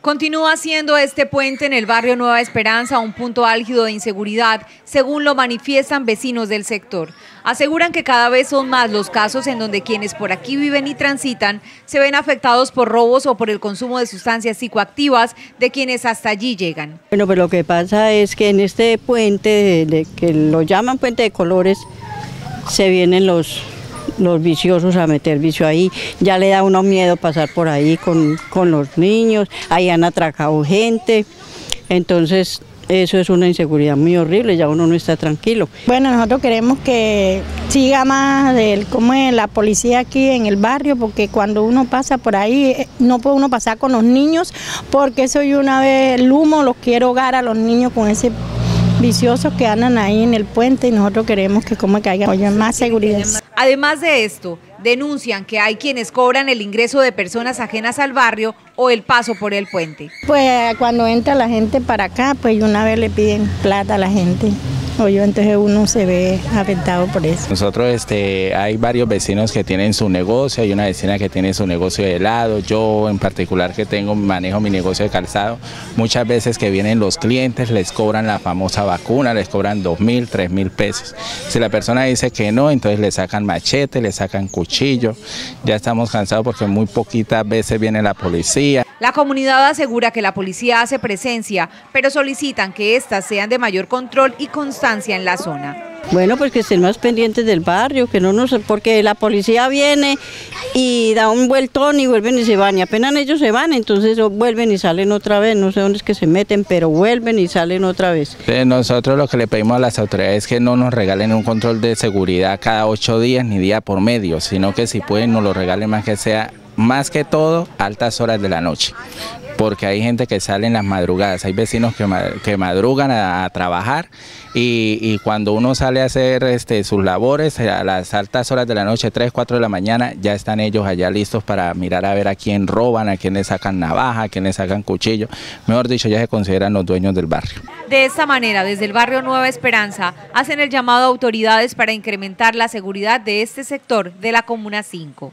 Continúa siendo este puente en el barrio Nueva Esperanza un punto álgido de inseguridad, según lo manifiestan vecinos del sector. Aseguran que cada vez son más los casos en donde quienes por aquí viven y transitan se ven afectados por robos o por el consumo de sustancias psicoactivas de quienes hasta allí llegan. Bueno, pero lo que pasa es que en este puente, que lo llaman puente de colores, se vienen los los viciosos a meter vicio ahí. Ya le da uno miedo pasar por ahí con, los niños, ahí han atracado gente. Entonces eso es una inseguridad muy horrible, ya uno no está tranquilo. Bueno, nosotros queremos que siga más como es la policía aquí en el barrio, porque cuando uno pasa por ahí, eh, no puede uno pasar con los niños, porque soy una vez el humo los quiere hogar a los niños con ese viciosos que andan ahí en el puente y nosotros queremos que como que haya más seguridad. Además de esto, denuncian que hay quienes cobran el ingreso de personas ajenas al barrio o el paso por el puente. Pues cuando entra la gente para acá, pues una vez le piden plata a la gente entonces uno se ve afectado por eso. Nosotros este, hay varios vecinos que tienen su negocio, hay una vecina que tiene su negocio de helado, yo en particular que tengo, manejo mi negocio de calzado, muchas veces que vienen los clientes les cobran la famosa vacuna, les cobran dos mil, tres mil pesos. Si la persona dice que no, entonces le sacan machete, le sacan cuchillo, ya estamos cansados porque muy poquitas veces viene la policía. La comunidad asegura que la policía hace presencia, pero solicitan que éstas sean de mayor control y constancia en la zona. Bueno, pues que estén más pendientes del barrio, que no nos, porque la policía viene y da un vueltón y vuelven y se van, y apenas ellos se van, entonces vuelven y salen otra vez, no sé dónde es que se meten, pero vuelven y salen otra vez. Nosotros lo que le pedimos a las autoridades es que no nos regalen un control de seguridad cada ocho días ni día por medio, sino que si pueden nos lo regalen más que sea más que todo altas horas de la noche, porque hay gente que sale en las madrugadas, hay vecinos que, madrugan a, trabajar y, cuando uno sale a hacer este, sus labores a las altas horas de la noche, 3, 4 de la mañana, ya están ellos allá listos para mirar a ver a quién roban, a quién le sacan navaja, a quién le sacan cuchillo, mejor dicho, ya se consideran los dueños del barrio. De esta manera, desde el barrio Nueva Esperanza, hacen el llamado a autoridades para incrementar la seguridad de este sector de la Comuna 5.